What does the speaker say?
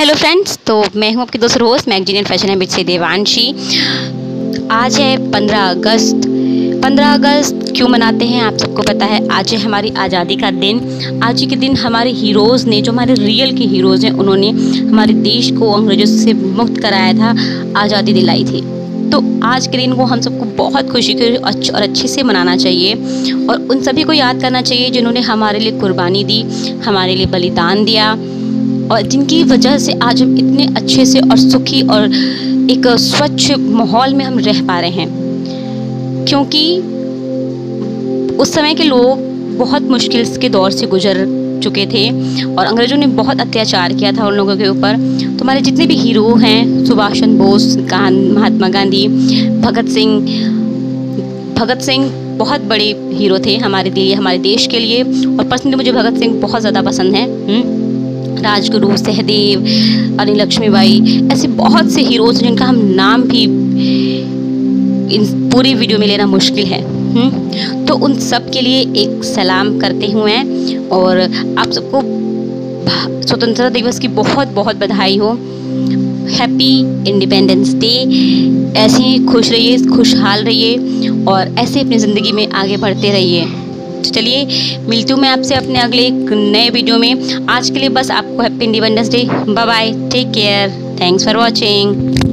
Hello friends तो मैं हूँ आपकी दोस्त Rose magazine and fashion habit से देवांशी। आज है पंद्रह अगस्त। पंद्रह अगस्त क्यों मनाते हैं, आप सबको पता है, आज है हमारी आज़ादी का दिन। आज के दिन हमारे हीरोज़ ने, जो हमारे रियल के हीरोज़ हैं, उन्होंने हमारे देश को अंग्रेज़ों से मुक्त कराया था, आज़ादी दिलाई थी। तो आज के दिन को हम सबको बहुत खुशी के और अच्छे से मनाना चाहिए। और उन सभी को याद करना चाहिए जिन्होंने हमारे लिए कुर्बानी दी, हमारे लिए बलिदान दिया। और जिनकी वजह से आज हम इतने अच्छे से और सुखी और एक स्वच्छ माहौल में हम रह पा रहे हैं। क्योंकि उस समय के लोग बहुत मुश्किल के दौर से गुजर चुके थे और अंग्रेज़ों ने बहुत अत्याचार किया था उन लोगों के ऊपर। तो हमारे जितने भी हीरो हैं, सुभाष चंद्र बोस महात्मा गांधी, भगत सिंह भगत सिंह बहुत बड़े हीरो थे हमारे लिए, हमारे देश के लिए। और पर्सनली मुझे भगत सिंह बहुत ज़्यादा पसंद है हम्म। राजगुरु, सहदेव अनिल लक्ष्मीबाई ऐसे बहुत से हीरोज़ जिनका हम नाम भी इन पूरी वीडियो में लेना मुश्किल है। हम्म? तो उन सब के लिए एक सलाम करते हुए और आप सबको स्वतंत्रता दिवस की बहुत बहुत बधाई हो। हैप्पी इंडिपेंडेंस डे ऐसे ही खुश रहिए, खुशहाल रहिए और ऐसे अपनी ज़िंदगी में आगे बढ़ते रहिए। तो चलिए, मिलती हूँ मैं आपसे अपने अगले एक नए वीडियो में। आज के लिए बस आपको happy Independence Day bye take care thanks for watching